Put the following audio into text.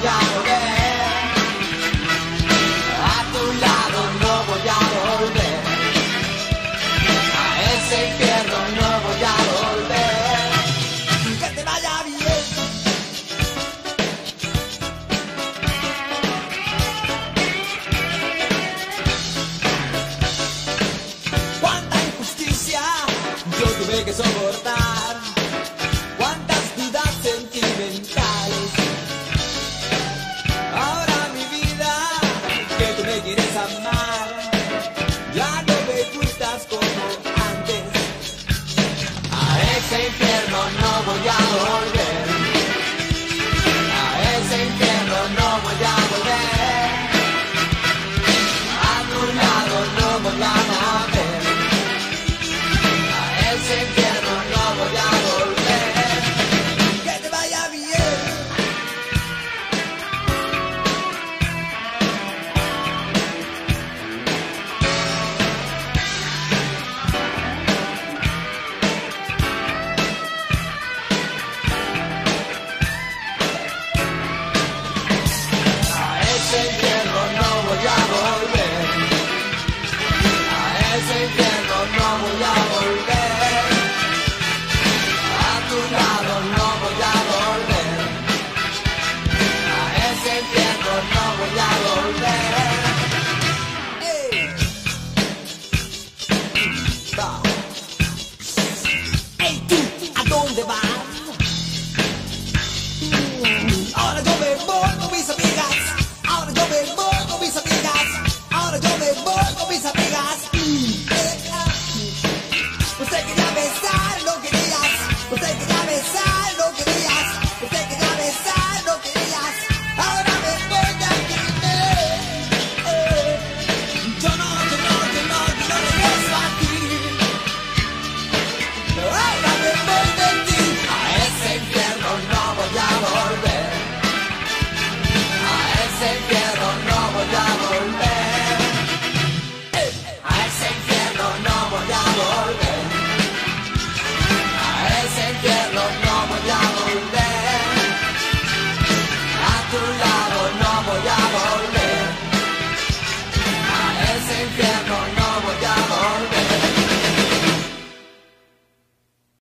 Y a volver, a tu lado no voy a volver, a ese infierno no voy a volver, que te vaya bien, cuánta injusticia yo tuve que soportar.